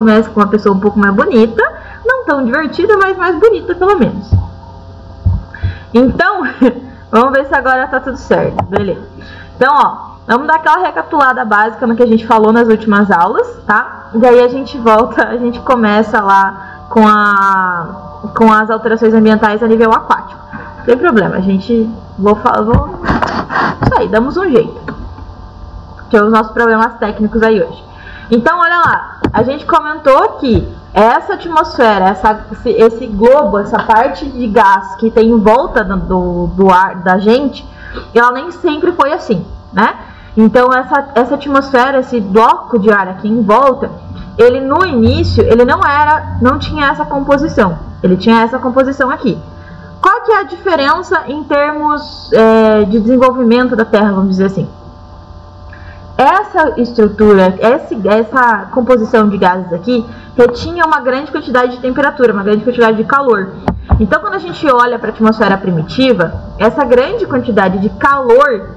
começa com uma pessoa um pouco mais bonita, não tão divertida, mas mais bonita pelo menos. Então, vamos ver se agora tá tudo certo, beleza. Então, ó, vamos dar aquela recapitulada básica no que a gente falou nas últimas aulas, tá? E aí a gente volta, a gente começa lá com, a, com as alterações ambientais a nível aquático. Não tem problema, a gente vou falar, vou... Isso aí, damos um jeito. Que é os nossos problemas técnicos aí hoje. Então, olha lá, a gente comentou que essa atmosfera, essa, esse, globo, essa parte de gás que tem em volta do, do ar da gente, ela nem sempre foi assim, né? Então essa, essa atmosfera, esse bloco de ar aqui em volta, ele no início ele não era, não tinha essa composição. Ele tinha essa composição aqui. Qual que é a diferença em termos é, de desenvolvimento da Terra, vamos dizer assim? Essa estrutura, essa, composição de gases aqui, retinha uma grande quantidade de temperatura, uma grande quantidade de calor. Então, quando a gente olha para a atmosfera primitiva, essa grande quantidade de calor,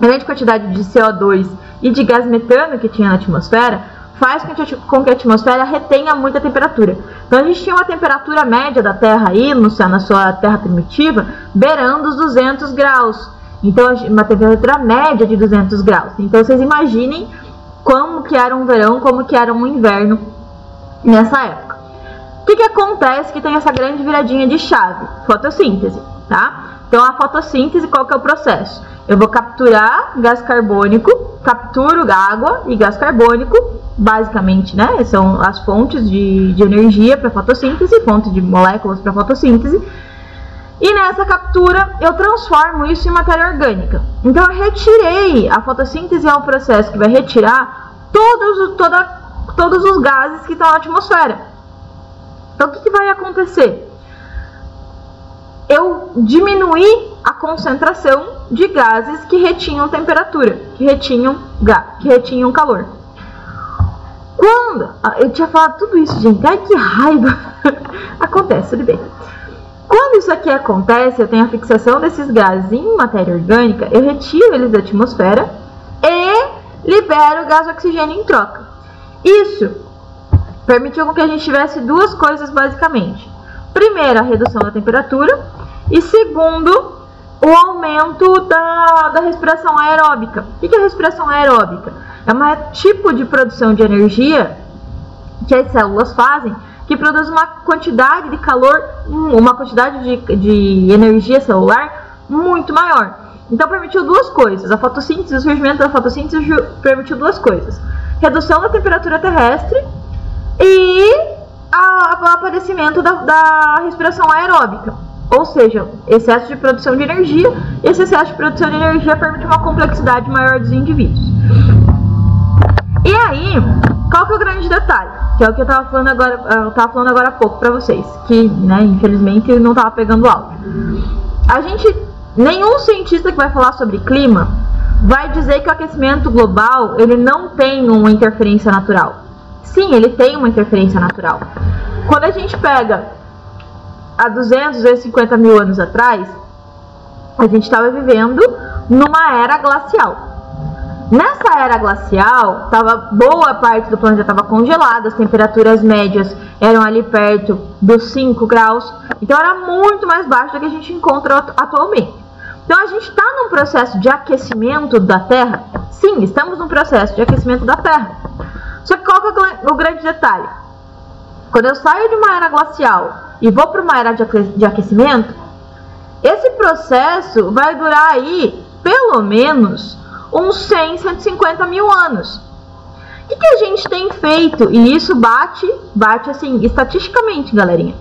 grande quantidade de CO2 e de gás metano que tinha na atmosfera, faz com que a atmosfera retenha muita temperatura. Então, a gente tinha uma temperatura média da Terra aí, no, na sua Terra primitiva, beirando os 200 graus. Então, uma temperatura média de 200 graus. Então, vocês imaginem como que era um verão, como que era um inverno nessa época. O que, que acontece que tem essa grande viradinha de chave? Fotossíntese, tá? Então, a fotossíntese, qual que é o processo? Eu vou capturar gás carbônico, capturo água e gás carbônico, basicamente, né? São as fontes de, de energia para fotossíntese, fontes de moléculas para fotossíntese e nessa captura eu transformo isso em matéria orgânica. Então eu retirei, a fotossíntese é um processo que vai retirar todos, toda, todos os gases que estão na atmosfera. Então o que, que vai acontecer? Eu diminuí a concentração de gases que retinham temperatura, que retinham, que retinham calor. Quando. Ah, eu tinha falado tudo isso, gente. Ai, que raiva! Acontece, tudo bem. Quando isso aqui acontece, eu tenho a fixação desses gases em matéria orgânica, eu retiro eles da atmosfera e libero o gás oxigênio em troca. Isso permitiu que a gente tivesse duas coisas basicamente. Primeiro, a redução da temperatura e segundo, o aumento da, da respiração aeróbica. O que é respiração aeróbica? É um tipo de produção de energia que as células fazem que produz uma quantidade de calor, uma quantidade de, de energia celular muito maior. Então permitiu duas coisas. A fotossíntese, o surgimento da fotossíntese permitiu duas coisas: redução da temperatura terrestre e o aparecimento da, da respiração aeróbica. Ou seja, excesso de produção de energia. Esse excesso de produção de energia permite uma complexidade maior dos indivíduos. E aí, qual que é o grande detalhe? Que é o que eu tava falando agora, eu tava falando agora há pouco para vocês, que, né, infelizmente não tava pegando áudio. A gente, nenhum cientista que vai falar sobre clima vai dizer que o aquecimento global, ele não tem uma interferência natural. Sim, ele tem uma interferência natural. Quando a gente pega há 200, 250 mil anos atrás, a gente estava vivendo numa era glacial. Nessa era glacial, tava, boa parte do planeta estava congelada, as temperaturas médias eram ali perto dos 5 graus, então era muito mais baixo do que a gente encontra atualmente. Então a gente está num processo de aquecimento da Terra? Sim, estamos num processo de aquecimento da Terra. Só que qual que é o grande detalhe? Quando eu saio de uma era glacial e vou para uma era de aquecimento, esse processo vai durar aí pelo menos uns 100, 150 mil anos. O que, que a gente tem feito? E isso bate, bate assim, estatisticamente, galerinha.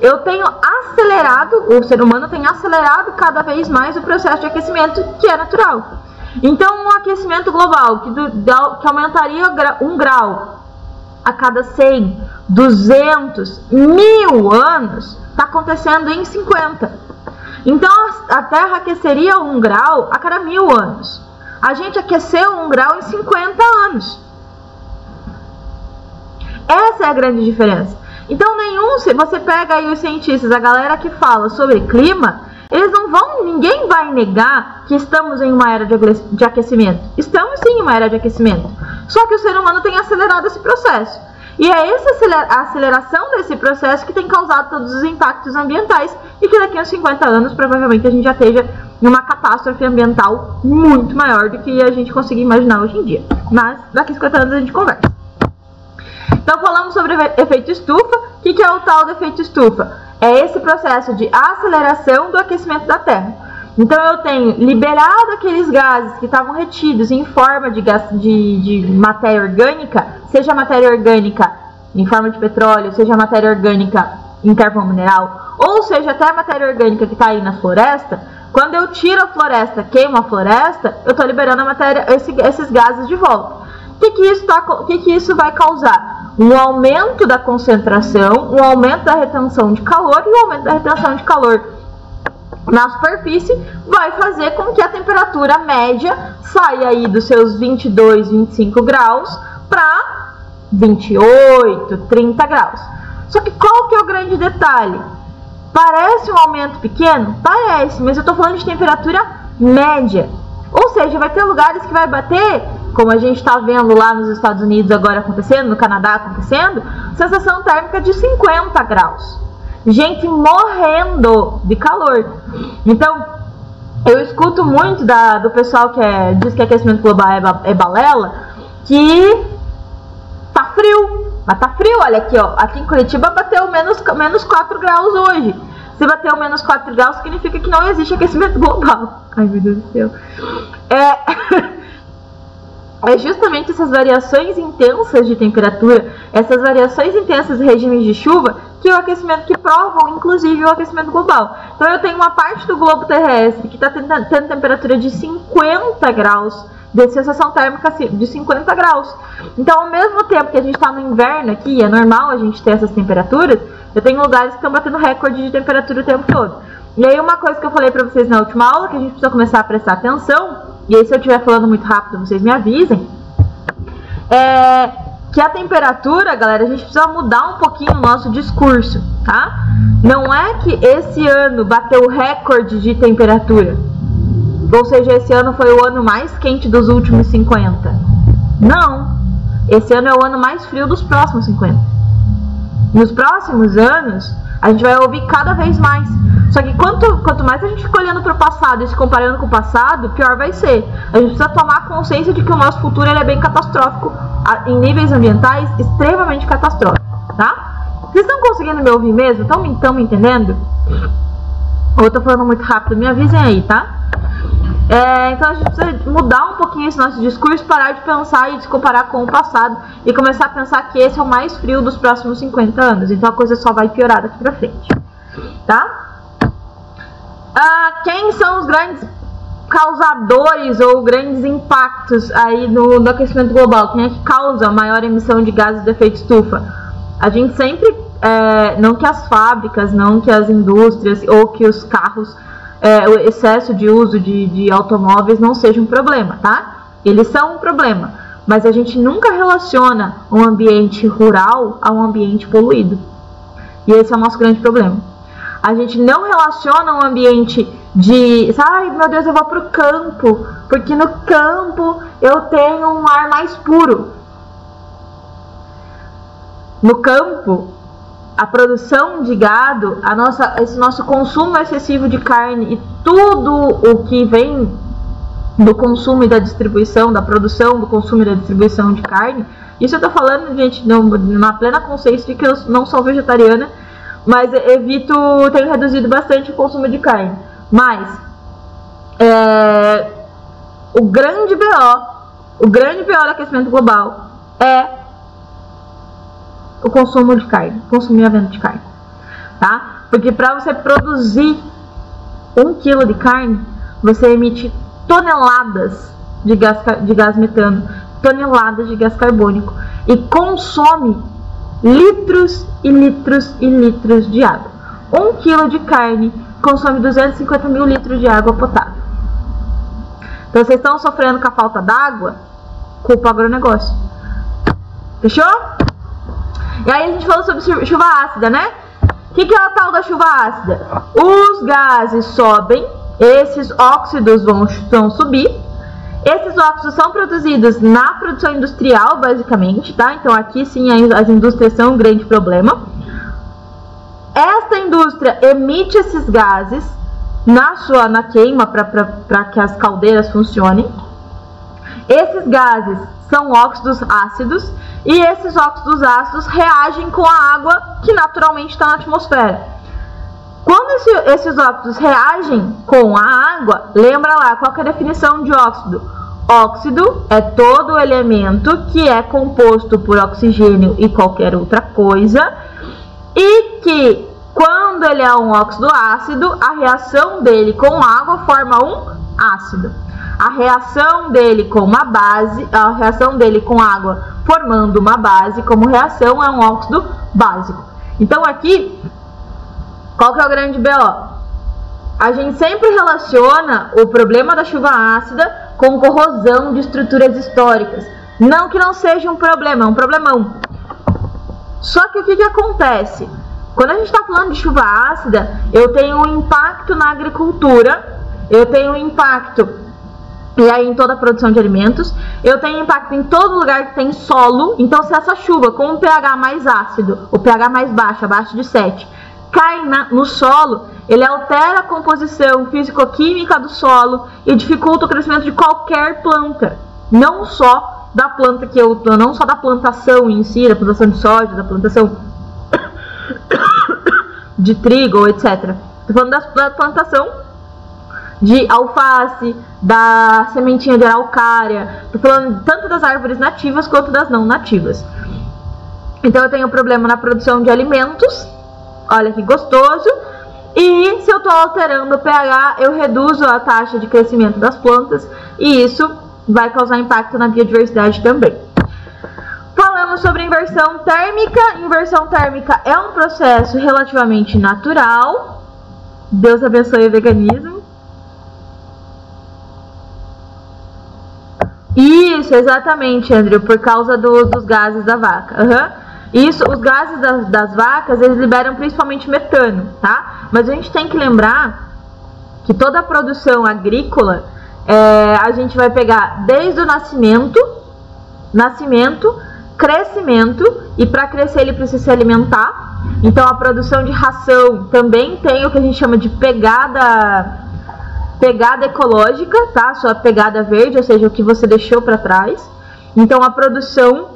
Eu tenho acelerado, o ser humano tem acelerado cada vez mais o processo de aquecimento que é natural. Então, um aquecimento global que, do, que aumentaria um grau a cada 100, 200, mil anos, está acontecendo em 50. Então, a Terra aqueceria um grau a cada mil anos a gente aqueceu um grau em 50 anos. Essa é a grande diferença. Então, nenhum, se você pega aí os cientistas, a galera que fala sobre clima, eles não vão, ninguém vai negar que estamos em uma era de aquecimento. Estamos sim em uma era de aquecimento. Só que o ser humano tem acelerado esse processo. E é essa aceleração desse processo que tem causado todos os impactos ambientais e que daqui a 50 anos provavelmente a gente já esteja numa catástrofe ambiental muito maior do que a gente conseguir imaginar hoje em dia. Mas daqui a 50 anos a gente conversa. Então falamos sobre efeito estufa. O que é o tal do efeito estufa? É esse processo de aceleração do aquecimento da Terra. Então eu tenho liberado aqueles gases que estavam retidos em forma de, gás, de, de matéria orgânica, seja matéria orgânica em forma de petróleo, seja matéria orgânica em carvão mineral, ou seja até matéria orgânica que está aí na floresta, quando eu tiro a floresta, queimo a floresta, eu estou liberando a matéria, esse, esses gases de volta. O que, que, tá, que, que isso vai causar? Um aumento da concentração, um aumento da retenção de calor e um aumento da retenção de calor na superfície vai fazer com que a temperatura média saia aí dos seus 22, 25 graus para 28, 30 graus. Só que qual que é o grande detalhe? Parece um aumento pequeno? Parece, mas eu estou falando de temperatura média. Ou seja, vai ter lugares que vai bater, como a gente está vendo lá nos Estados Unidos agora acontecendo, no Canadá acontecendo, sensação térmica de 50 graus gente morrendo de calor. Então, eu escuto muito da, do pessoal que é, diz que aquecimento global é, é balela, que tá frio. Mas tá frio, olha aqui, ó. Aqui em Curitiba bateu menos, menos 4 graus hoje. Se bateu menos 4 graus, significa que não existe aquecimento global. Ai, meu Deus do céu. É. é justamente essas variações intensas de temperatura, essas variações intensas de regimes de chuva, que o aquecimento que provam, inclusive, o aquecimento global. Então eu tenho uma parte do globo terrestre que está tendo, tendo temperatura de 50 graus, de sensação térmica de 50 graus. Então, ao mesmo tempo que a gente está no inverno aqui, é normal a gente ter essas temperaturas, eu tenho lugares que estão batendo recorde de temperatura o tempo todo. E aí uma coisa que eu falei para vocês na última aula, que a gente precisa começar a prestar atenção, e aí se eu estiver falando muito rápido, vocês me avisem, é que a temperatura, galera, a gente precisa mudar um pouquinho o nosso discurso, tá? Não é que esse ano bateu o recorde de temperatura, ou seja, esse ano foi o ano mais quente dos últimos 50. Não, esse ano é o ano mais frio dos próximos 50. Nos próximos anos, a gente vai ouvir cada vez mais. Só que quanto, quanto mais a gente fica olhando para o passado e se comparando com o passado, pior vai ser. A gente precisa tomar consciência de que o nosso futuro é bem catastrófico, em níveis ambientais, extremamente catastrófico, tá? Vocês estão conseguindo me ouvir mesmo? Estão me entendendo? Ou eu tô falando muito rápido? Me avisem aí, tá? É, então a gente precisa mudar um pouquinho esse nosso discurso, parar de pensar e de comparar com o passado e começar a pensar que esse é o mais frio dos próximos 50 anos. Então a coisa só vai piorar daqui pra frente. Tá? Quem são os grandes causadores ou grandes impactos aí no, no aquecimento global? Quem é que causa maior emissão de gases de efeito estufa? A gente sempre, é, não que as fábricas, não que as indústrias ou que os carros é, o excesso de uso de, de automóveis não seja um problema, tá? Eles são um problema, mas a gente nunca relaciona um ambiente rural a um ambiente poluído. E esse é o nosso grande problema. A gente não relaciona um ambiente de, ai meu Deus, eu vou para o campo, porque no campo eu tenho um ar mais puro. No campo, a produção de gado, a nossa, esse nosso consumo excessivo de carne e tudo o que vem do consumo e da distribuição, da produção, do consumo e da distribuição de carne. Isso eu tô falando, gente, numa plena consciência de que eu não sou vegetariana, mas evito, tenho reduzido bastante o consumo de carne. Mas é, o grande BO, o grande BO do aquecimento global é o consumo de carne, consumir a venda de carne, tá? Porque para você produzir um quilo de carne, você emite toneladas de gás, de gás metano, toneladas de gás carbônico e consome litros e litros e litros de água. Um quilo de carne consome 250 mil litros de água potável. Então vocês estão sofrendo com a falta d'água? Culpa agronegócio. Fechou? E aí a gente falou sobre chuva ácida, né? O que, que é a tal da chuva ácida? Os gases sobem, esses óxidos vão, vão subir, Esses óxidos são produzidos na produção industrial, basicamente, tá? Então aqui sim as indústrias são um grande problema. Esta indústria emite esses gases na sua na queima para que as caldeiras funcionem. Esses gases são óxidos ácidos e esses óxidos ácidos reagem com a água que naturalmente está na atmosfera. Quando esse, esses óxidos reagem com a água, lembra lá qual é a definição de óxido? Óxido é todo elemento que é composto por oxigênio e qualquer outra coisa e que quando ele é um óxido ácido, a reação dele com água forma um ácido. A reação dele com uma base, a reação dele com água formando uma base como reação é um óxido básico. Então aqui, qual que é o grande BO? A gente sempre relaciona o problema da chuva ácida com corrosão de estruturas históricas. Não que não seja um problema, é um problemão. Só que o que, que acontece? Quando a gente está falando de chuva ácida, eu tenho um impacto na agricultura, eu tenho um impacto e aí em toda a produção de alimentos, eu tenho impacto em todo lugar que tem solo. Então, se essa chuva com um pH mais ácido, o pH mais baixo, abaixo de 7, cai na, no solo, ele altera a composição físico-química do solo e dificulta o crescimento de qualquer planta, não só da planta que eu, não só da plantação em si, da plantação de soja, da plantação de trigo, etc. Estou falando da plantação de alface, da sementinha de araucária. Estou falando tanto das árvores nativas quanto das não nativas. Então eu tenho problema na produção de alimentos. Olha que gostoso. E se eu estou alterando o pH, eu reduzo a taxa de crescimento das plantas e isso vai causar impacto na biodiversidade também. Falamos sobre inversão térmica. Inversão térmica é um processo relativamente natural. Deus abençoe o veganismo. Isso, exatamente, Andrew, por causa do, dos gases da vaca. Uhum. Isso, os gases das, das, vacas, eles liberam principalmente metano, tá? Mas a gente tem que lembrar que toda a produção agrícola, é, a gente vai pegar desde o nascimento, nascimento, crescimento, e para crescer ele precisa se alimentar. Então a produção de ração também tem o que a gente chama de pegada pegada ecológica, tá? Sua pegada verde, ou seja, o que você deixou para trás. Então a produção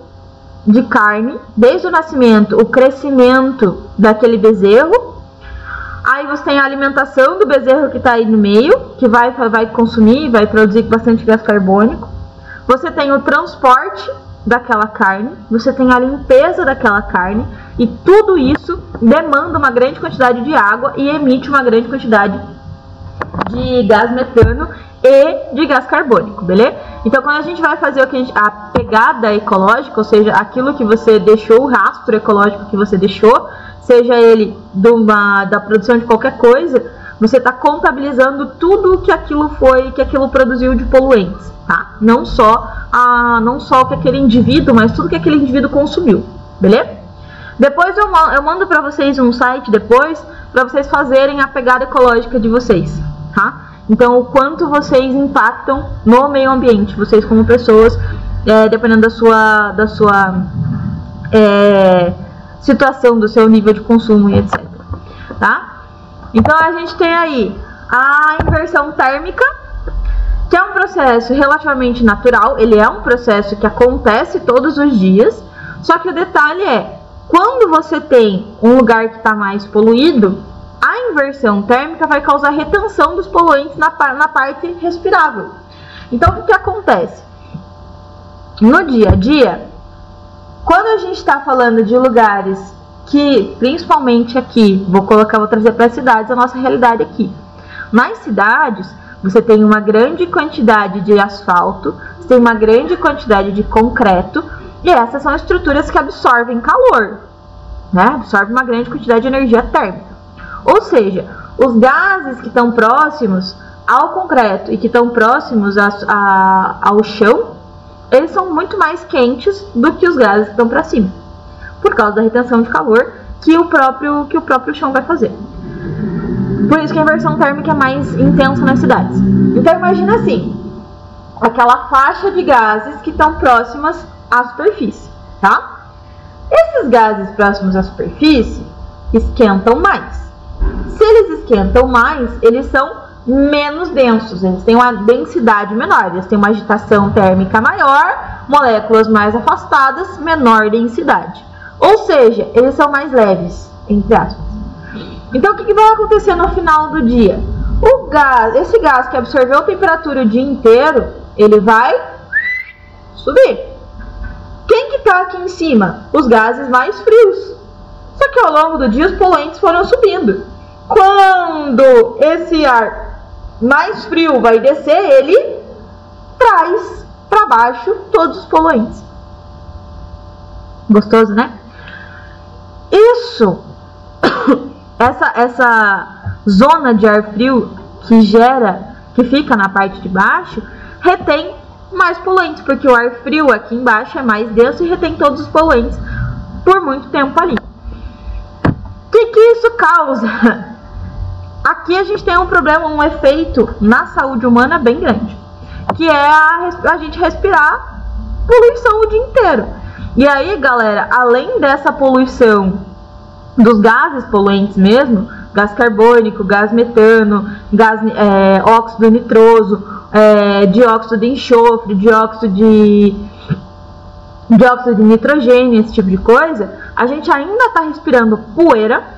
de carne, desde o nascimento, o crescimento daquele bezerro. Aí você tem a alimentação do bezerro que está aí no meio, que vai, vai consumir, vai produzir bastante gás carbônico. Você tem o transporte daquela carne, você tem a limpeza daquela carne, e tudo isso demanda uma grande quantidade de água e emite uma grande quantidade de gás metano e de gás carbônico, beleza? Então, quando a gente vai fazer o que a, gente, a pegada ecológica, ou seja, aquilo que você deixou, o rastro ecológico que você deixou, seja ele uma, da produção de qualquer coisa, você está contabilizando tudo que aquilo foi, que aquilo produziu de poluentes, tá? Não só a, não só o que aquele indivíduo, mas tudo que aquele indivíduo consumiu, beleza? Depois eu, eu mando para vocês um site depois para vocês fazerem a pegada ecológica de vocês, tá? Então, o quanto vocês impactam no meio ambiente, vocês como pessoas, é, dependendo da sua, da sua é, situação, do seu nível de consumo e etc. Tá? Então, a gente tem aí a inversão térmica, que é um processo relativamente natural, ele é um processo que acontece todos os dias, só que o detalhe é, quando você tem um lugar que está mais poluído, a inversão térmica vai causar retenção dos poluentes na, na parte respirável. Então, o que acontece? No dia a dia, quando a gente está falando de lugares que, principalmente aqui, vou colocar, vou trazer para as cidades a nossa realidade aqui. Nas cidades, você tem uma grande quantidade de asfalto, você tem uma grande quantidade de concreto, e essas são estruturas que absorvem calor, né? Absorvem uma grande quantidade de energia térmica. Ou seja, os gases que estão próximos ao concreto e que estão próximos a, a, ao chão, eles são muito mais quentes do que os gases que estão para cima, por causa da retenção de calor que o próprio que o próprio chão vai fazer. Por isso que a inversão térmica é mais intensa nas cidades. Então imagina assim, aquela faixa de gases que estão próximas à superfície, tá? Esses gases próximos à superfície esquentam mais. Se eles esquentam mais, eles são menos densos, eles têm uma densidade menor, eles têm uma agitação térmica maior, moléculas mais afastadas, menor densidade. Ou seja, eles são mais leves, entre aspas. Então, o que, vai acontecer no final do dia? O gás, esse gás que absorveu a temperatura o dia inteiro, ele vai subir. Quem que está aqui em cima? Os gases mais frios. Só que ao longo do dia os poluentes foram subindo. Quando esse ar mais frio vai descer, ele traz para baixo todos os poluentes. Gostoso, né? Isso, essa, essa zona de ar frio que gera, que fica na parte de baixo, retém mais poluentes, porque o ar frio aqui embaixo é mais denso e retém todos os poluentes por muito tempo ali. O que, que isso causa? Aqui a gente tem um problema, um efeito na saúde humana bem grande, que é a, a gente respirar poluição o dia inteiro. E aí, galera, além dessa poluição dos gases poluentes mesmo, gás carbônico, gás metano, gás é, óxido nitroso, é, dióxido de enxofre, dióxido de dióxido de nitrogênio, esse tipo de coisa, a gente ainda está respirando poeira.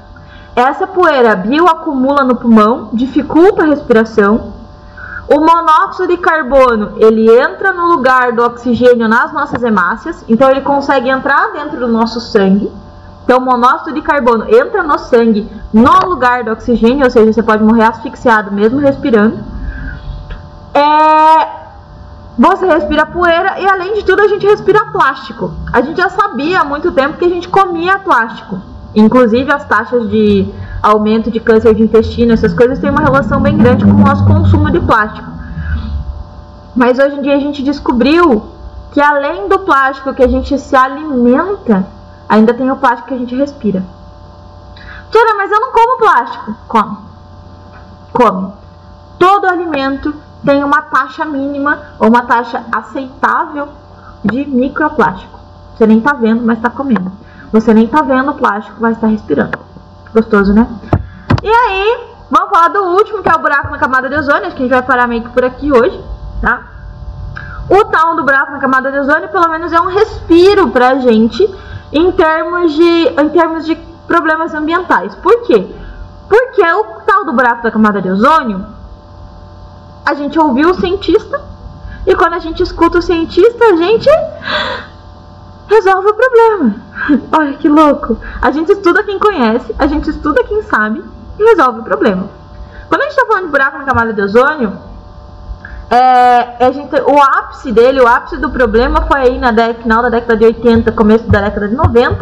Essa poeira bioacumula no pulmão, dificulta a respiração. O monóxido de carbono, ele entra no lugar do oxigênio nas nossas hemácias, então ele consegue entrar dentro do nosso sangue. Então, o monóxido de carbono entra no sangue no lugar do oxigênio, ou seja, você pode morrer asfixiado mesmo respirando. É, você respira poeira e, além de tudo, a gente respira plástico. A gente já sabia há muito tempo que a gente comia plástico. Inclusive, as taxas de aumento de câncer de intestino, essas coisas têm uma relação bem grande com o nosso consumo de plástico. Mas hoje em dia a gente descobriu que, além do plástico que a gente se alimenta, Ainda tem o plástico que a gente respira. Tia, mas eu não como plástico. Come. Come. Todo alimento tem uma taxa mínima ou uma taxa aceitável de microplástico. Você nem tá vendo, mas tá comendo. Você nem tá vendo o plástico, mas tá respirando. Gostoso, né? E aí, vamos falar do último, que é o buraco na camada de ozônio. Acho que a gente vai parar meio que por aqui hoje, tá? O tal do buraco na camada de ozônio, pelo menos, é um respiro pra gente em termos de, em termos de problemas ambientais. Por quê? Porque o tal do buraco da camada de ozônio, a gente ouviu o cientista e quando a gente escuta o cientista, a gente resolve o problema. Olha que louco! A gente estuda quem conhece, a gente estuda quem sabe e resolve o problema. Quando a gente está falando de buraco na camada de ozônio, é, a gente, o ápice dele, o ápice do problema foi aí na década, final da década de 80, começo da década de 90,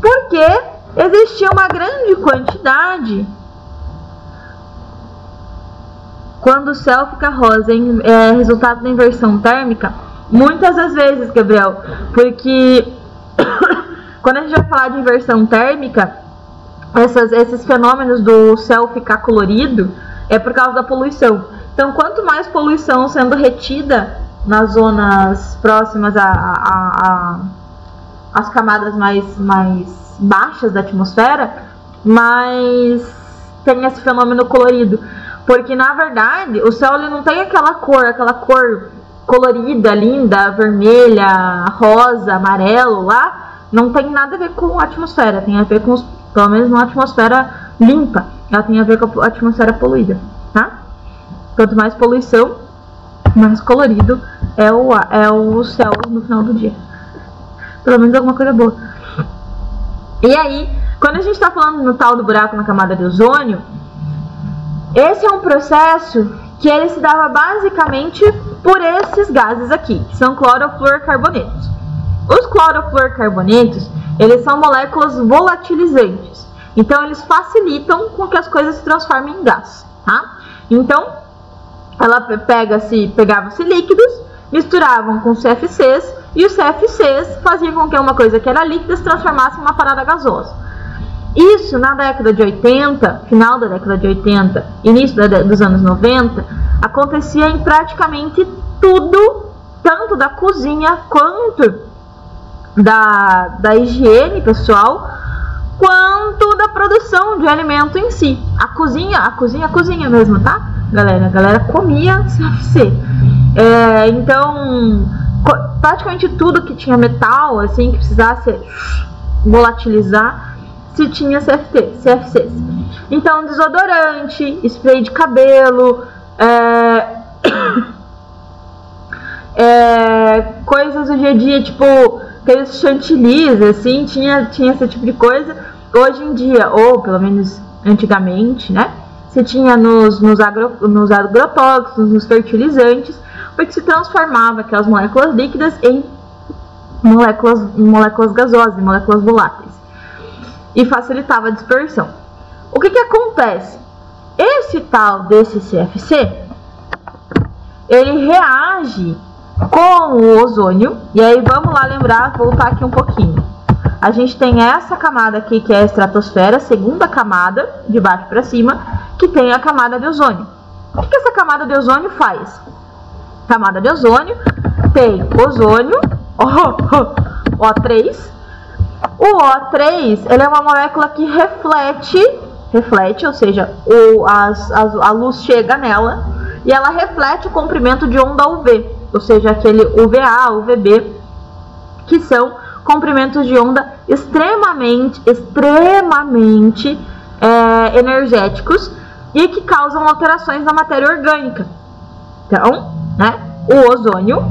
porque existia uma grande quantidade quando o céu fica rosa, é resultado da inversão térmica, muitas das vezes, Gabriel, porque quando a gente vai falar de inversão térmica, essas, esses fenômenos do céu ficar colorido é por causa da poluição. Então, quanto mais poluição sendo retida nas zonas próximas às camadas mais, mais baixas da atmosfera, mais tem esse fenômeno colorido. Porque, na verdade, o céu ele não tem aquela cor, aquela cor colorida, linda, vermelha, rosa, amarelo lá, não tem nada a ver com a atmosfera, tem a ver com, os, pelo menos uma atmosfera limpa, ela tem a ver com a atmosfera poluída, tá? Quanto mais poluição, mais colorido é o, é o céu no final do dia. Pelo menos alguma coisa boa. E aí, quando a gente está falando no tal do buraco na camada de ozônio, esse é um processo que ele se dava basicamente por esses gases aqui, que são clorofluorcarbonetos. Os clorofluorcarbonetos, eles são moléculas volatilizantes. Então, eles facilitam com que as coisas se transformem em gás, tá? Então, ela pega-se, pegava-se líquidos, misturavam com CFCs e os CFCs faziam com que uma coisa que era líquida se transformasse em uma parada gasosa. Isso na década de 80, final da década de 80, início dos anos 90, acontecia em praticamente tudo, tanto da cozinha quanto da, da higiene pessoal, quanto da produção de alimento em si. A cozinha, a cozinha, a cozinha mesmo, tá? Galera, a galera comia CFC. É, então, praticamente tudo que tinha metal, assim, que precisasse volatilizar, se tinha CFT, CFCs. Então, desodorante, spray de cabelo, é, é, coisas do dia a dia, tipo aqueles chantilis, assim, tinha, tinha esse tipo de coisa. Hoje em dia, ou pelo menos antigamente, né? Você tinha nos, nos, agro, nos agrotóxicos, nos fertilizantes, porque se transformava aquelas moléculas líquidas em moléculas, moléculas gasosas, em moléculas voláteis. E facilitava a dispersão. O que, que acontece? Esse tal desse CFC, ele reage com o ozônio. E aí vamos lá lembrar, voltar aqui um pouquinho. A gente tem essa camada aqui que é a estratosfera, segunda camada, de baixo para cima, que tem a camada de ozônio. O que, essa camada de ozônio faz? Camada de ozônio tem ozônio, O3. O O3 ele é uma molécula que reflete, reflete, ou seja, o, as, as, a luz chega nela e ela reflete o comprimento de onda UV ou seja, aquele UVA, UVB, que são comprimentos de onda extremamente, extremamente é, energéticos e que causam alterações na matéria orgânica. Então, né, o ozônio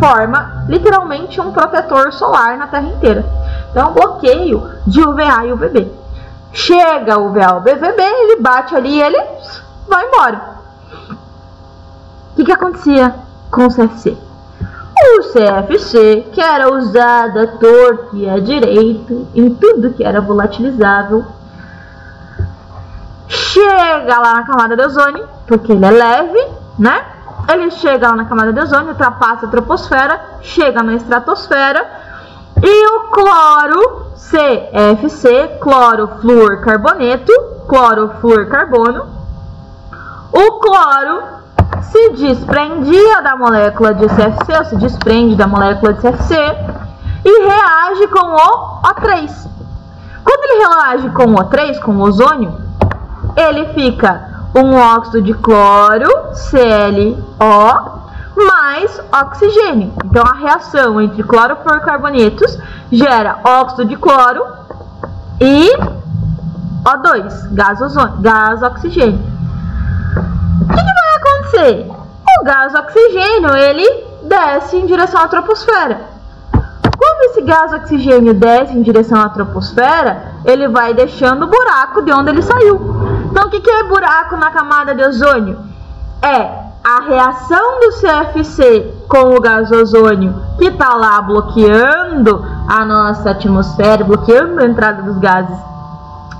forma literalmente um protetor solar na Terra inteira. Então, bloqueio de UVA e UVB. Chega o UVB, ele bate ali e ele vai embora. O que, que acontecia? com o CFC. O CFC, que era usado à torto e à direito em tudo que era volatilizável, chega lá na camada de ozônio, porque ele é leve, né? Ele chega lá na camada de ozônio, ultrapassa a troposfera, chega na estratosfera e o cloro CFC, clorofluorcarboneto, clorofluorcarbono, o cloro se desprendia da molécula de CFC, ou se desprende da molécula de CFC e reage com o O3. Quando ele reage com o O3, com o ozônio, ele fica um óxido de cloro, ClO, mais oxigênio. Então a reação entre clorofluorcarbonetos gera óxido de cloro e O2, gás, ozônio, gás oxigênio acontecer? O gás oxigênio, ele desce em direção à troposfera. Quando esse gás oxigênio desce em direção à troposfera, ele vai deixando o buraco de onde ele saiu. Então, o que é buraco na camada de ozônio? É a reação do CFC com o gás ozônio que está lá bloqueando a nossa atmosfera, bloqueando a entrada dos gases,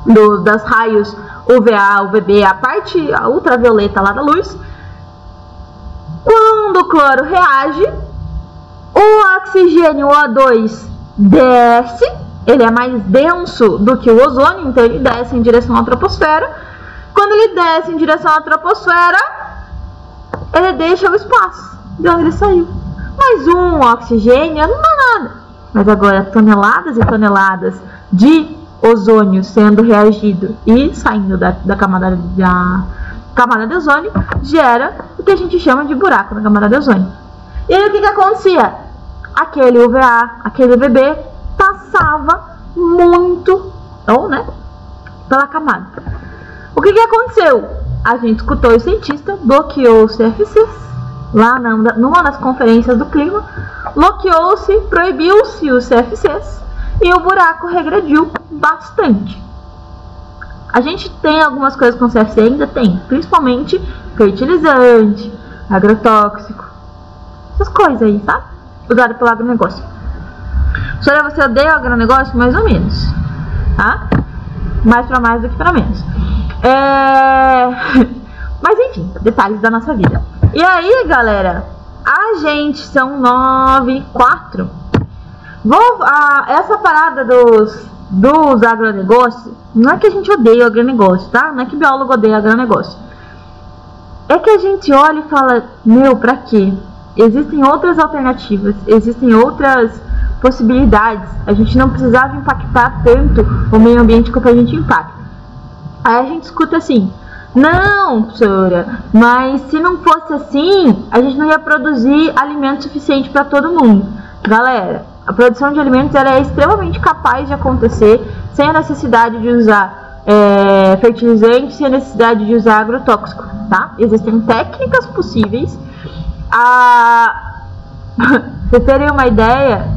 dos, das raios UVA, UVB, a parte ultravioleta lá da luz, quando o cloro reage, o oxigênio O2 desce, ele é mais denso do que o ozônio, então ele desce em direção à troposfera. Quando ele desce em direção à troposfera, ele deixa o espaço de onde ele saiu. Mais um oxigênio não dá nada. Mas agora toneladas e toneladas de ozônio sendo reagido e saindo da, da camada da camada de ozônio gera o que a gente chama de buraco na camada de ozônio. E aí o que, que acontecia? Aquele UVA, aquele UVB passava muito, ou né, pela camada. O que, que aconteceu? A gente escutou o cientista, bloqueou os CFCs, lá na, numa das conferências do clima, bloqueou-se, proibiu-se os CFCs e o buraco regrediu bastante. A gente tem algumas coisas com CFC ainda tem, principalmente fertilizante, agrotóxico, essas coisas aí, tá? Usado pelo agronegócio. Senhora, você odeia o agronegócio? Mais ou menos, tá? Mais para mais do que para menos. É... Mas enfim, detalhes da nossa vida. E aí, galera, a gente são nove, quatro. Vou, a, essa parada dos dos agronegócios, não é que a gente odeia o agronegócio, tá? Não é que biólogo odeia agronegócio. É que a gente olha e fala, meu, pra quê? existem outras alternativas, existem outras possibilidades. A gente não precisava impactar tanto o meio ambiente quanto a gente impacta. Aí a gente escuta assim: não, professora, mas se não fosse assim, a gente não ia produzir alimento suficiente para todo mundo. Galera, a produção de alimentos é extremamente capaz de acontecer sem a necessidade de usar é, fertilizante, sem a necessidade de usar agrotóxico, tá? Existem técnicas possíveis. A... Vocês terem uma ideia,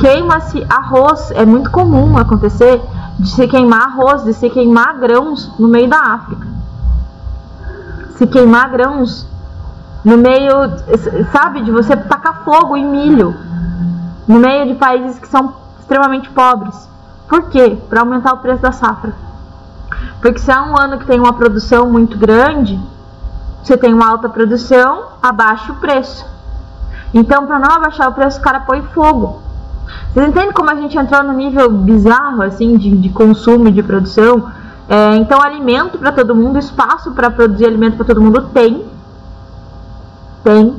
queima-se arroz, é muito comum acontecer de se queimar arroz, de se queimar grãos no meio da África. Se queimar grãos no meio, sabe, de você tacar fogo em milho no meio de países que são extremamente pobres. Por quê? Para aumentar o preço da safra. Porque se há um ano que tem uma produção muito grande, você tem uma alta produção, abaixa o preço. Então, para não abaixar o preço, o cara põe fogo. Vocês entendem como a gente entrou no nível bizarro assim de, de consumo e de produção? É, então, alimento para todo mundo, espaço para produzir alimento para todo mundo tem. Tem.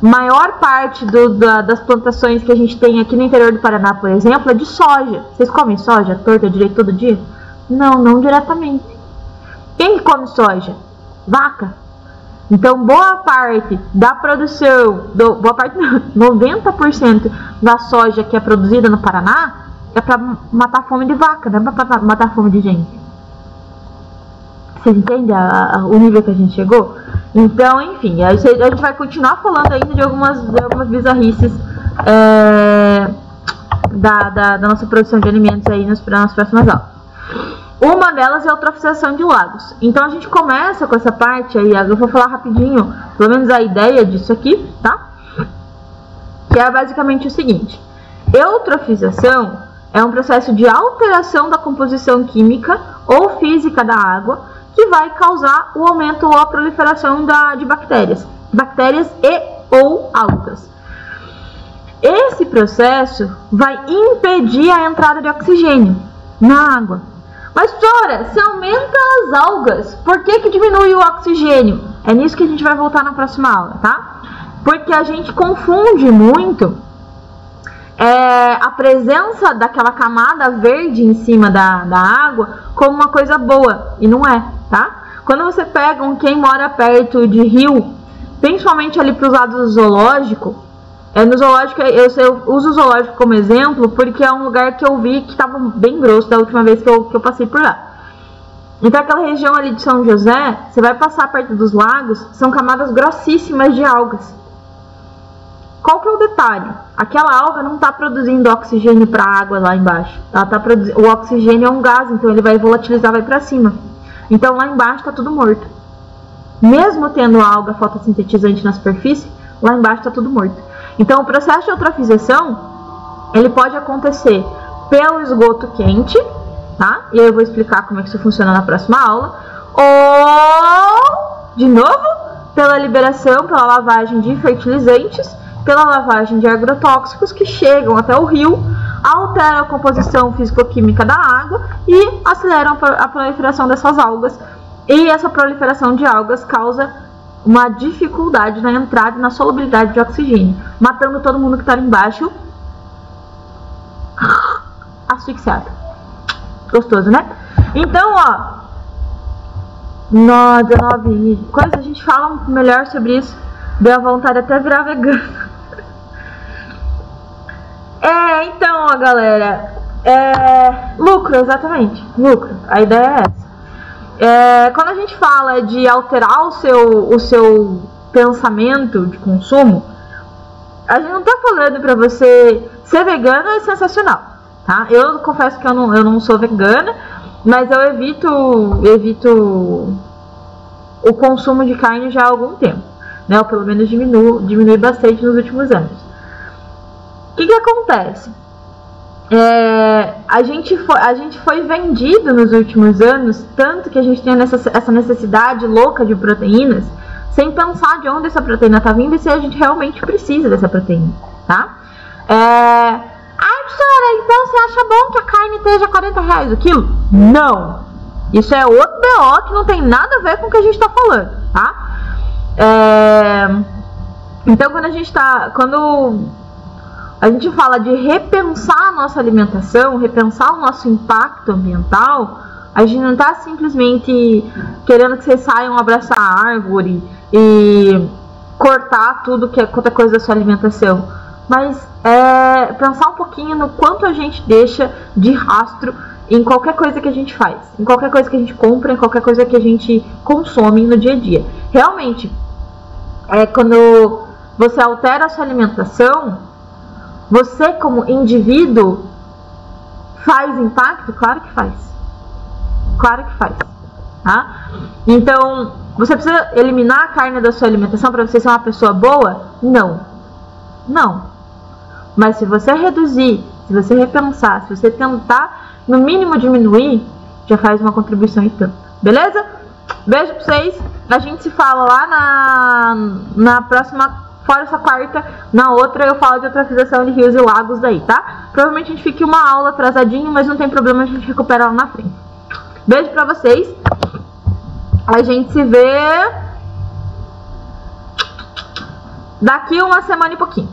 Maior parte do, da, das plantações que a gente tem aqui no interior do Paraná, por exemplo, é de soja. Vocês comem soja torta direito todo dia? Não, não diretamente. Quem come soja? Vaca. Então, boa parte da produção, do, boa parte, 90% da soja que é produzida no Paraná é para matar fome de vaca, não é para matar fome de gente. Vocês entendem a, a, o nível que a gente chegou? Então, enfim, a gente, a gente vai continuar falando ainda de algumas, de algumas bizarrices é, da, da, da, nossa produção de alimentos aí nas, nas próximas aulas. Uma delas é a eutrofização de lagos. Então a gente começa com essa parte aí, eu vou falar rapidinho, pelo menos a ideia disso aqui, tá? Que é basicamente o seguinte: eutrofização é um processo de alteração da composição química ou física da água que vai causar o aumento ou a proliferação da, de bactérias, bactérias e ou algas. Esse processo vai impedir a entrada de oxigênio na água. Mas, Flora, se aumenta as algas, por que, que diminui o oxigênio? É nisso que a gente vai voltar na próxima aula, tá? Porque a gente confunde muito é, a presença daquela camada verde em cima da, da água como uma coisa boa, e não é, tá? Quando você pega um quem mora perto de rio, principalmente ali para os lados do zoológico, é, no zoológico, eu, eu, uso o zoológico como exemplo porque é um lugar que eu vi que estava bem grosso da última vez que eu, que eu passei por lá. Então, aquela região ali de São José, você vai passar perto dos lagos, são camadas grossíssimas de algas. Qual que é o detalhe? Aquela alga não está produzindo oxigênio para a água lá embaixo. Ela tá O oxigênio é um gás, então ele vai volatilizar, vai para cima. Então lá embaixo está tudo morto. Mesmo tendo alga fotossintetizante na superfície, lá embaixo está tudo morto. Então, o processo de eutrofização ele pode acontecer pelo esgoto quente, tá? E eu vou explicar como é que isso funciona na próxima aula. Ou, de novo, pela liberação, pela lavagem de fertilizantes, pela lavagem de agrotóxicos que chegam até o rio, alteram a composição físico-química da água e aceleram a proliferação dessas algas. E essa proliferação de algas causa uma dificuldade na entrada e na solubilidade de oxigênio, matando todo mundo que está embaixo asfixiado. Gostoso, né? Então, ó, no 19 coisa a gente fala melhor sobre isso. Deu a vontade até virar vegano. é, então, ó, galera, é lucro, exatamente, lucro. A ideia é essa. É, quando a gente fala de alterar o seu, o seu pensamento de consumo, a gente não está falando para você ser vegano é sensacional, tá? Eu confesso que eu não, eu não sou vegana, mas eu evito, evito o consumo de carne já há algum tempo, né? Ou pelo menos diminui, diminui bastante nos últimos anos. O que, que acontece? É, a, gente foi, a gente foi vendido nos últimos anos, tanto que a gente tem essa necessidade louca de proteínas, sem pensar de onde essa proteína está vindo e se a gente realmente precisa dessa proteína, tá? É, Ai, professora, então você acha bom que a carne esteja 40 reais o quilo? Não! Isso é outro BO que não tem nada a ver com o que a gente está falando, tá? É, Então, quando a gente tá. Quando a gente fala de repensar a nossa alimentação, repensar o nosso impacto ambiental, a gente não está simplesmente querendo que vocês saiam abraçar a árvore e cortar tudo que é qualquer coisa da sua alimentação, mas é pensar um pouquinho no quanto a gente deixa de rastro em qualquer coisa que a gente faz, em qualquer coisa que a gente compra, em qualquer coisa que a gente consome no dia a dia. Realmente, é quando você altera a sua alimentação, você como indivíduo faz impacto? Claro que faz. Claro que faz. Tá? Então, você precisa eliminar a carne da sua alimentação para você ser uma pessoa boa? Não. Não. Mas se você reduzir, se você repensar, se você tentar, no mínimo diminuir, já faz uma contribuição e tanto. Beleza? Beijo pra vocês. A gente se fala lá na, na próxima fora essa quarta, na outra eu falo de eutrofização de rios e lagos daí, tá? Provavelmente a gente fique uma aula atrasadinho, mas não tem problema, a gente recupera lá na frente. Beijo pra vocês. A gente se vê daqui uma semana e pouquinho.